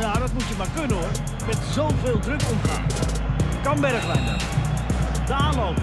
Ja, dat moet je maar kunnen hoor. Met zoveel druk omgaan. Kan Bergwijn dan De aanloop.